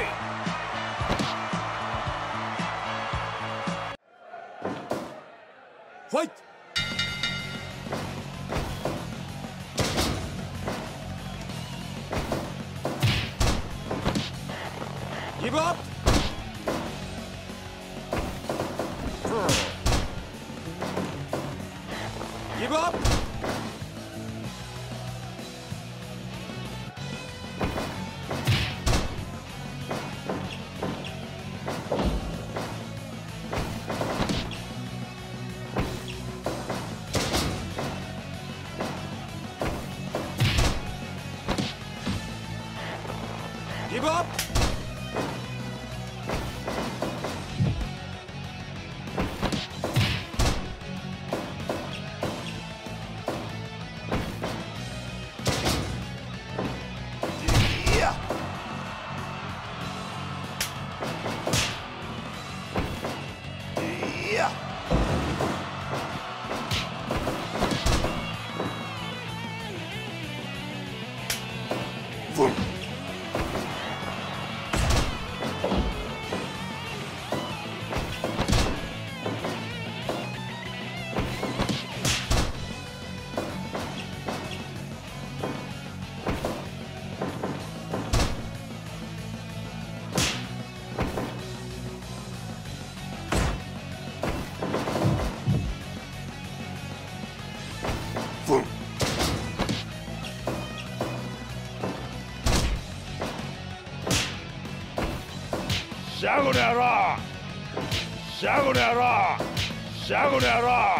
three. Fight! の野郎。シャゴの野郎。シャゴの野郎。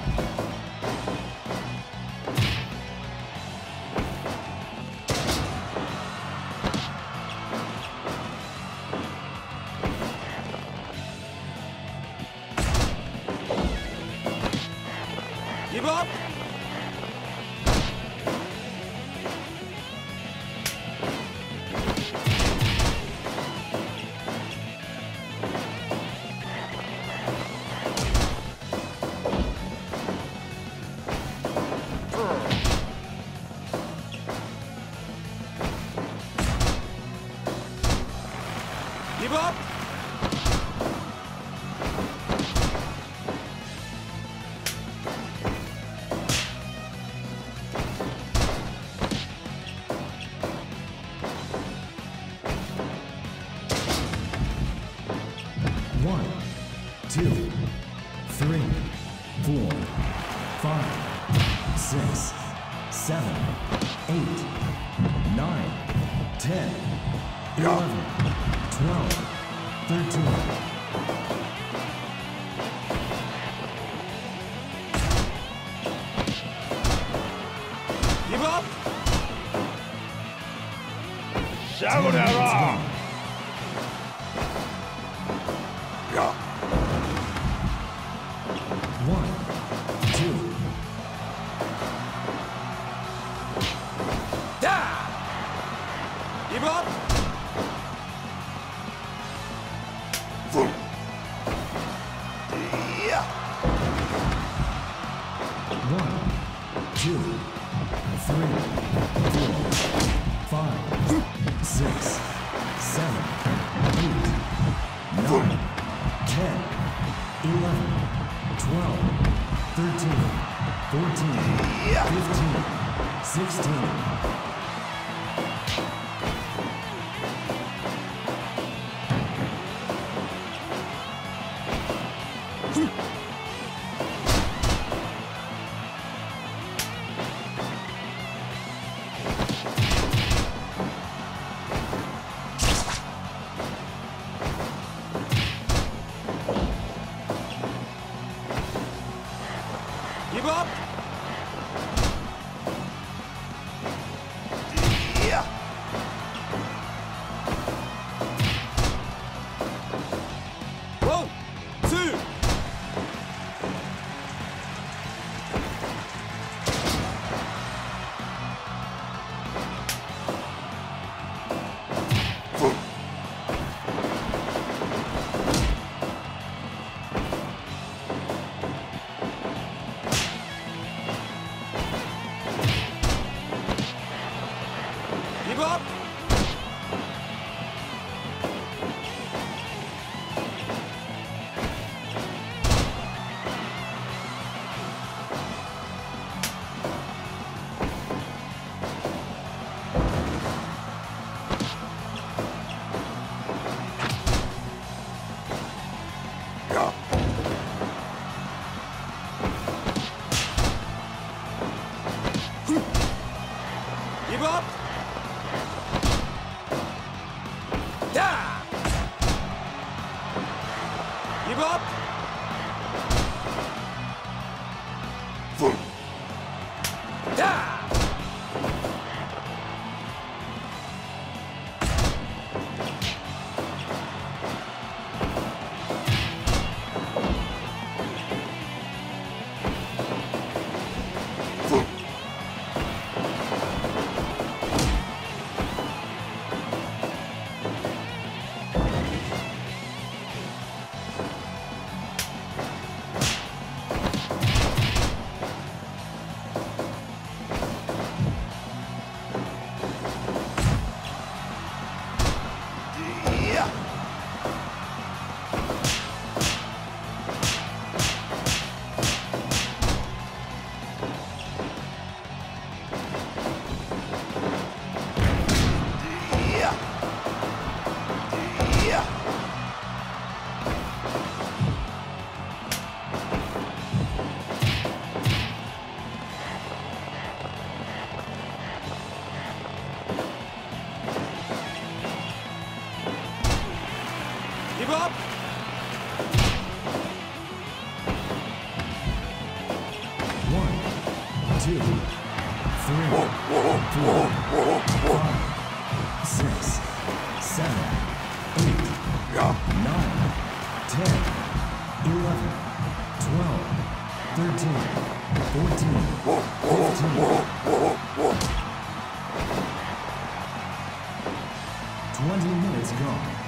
10, 11, 12, 13. Give up! Shout out! 14, 15, 16, Give up! One, two, three, four, five, six, seven, eight, nine, ten, eleven, twelve, thirteen, fourteen, fifteen. Twenty minutes gone.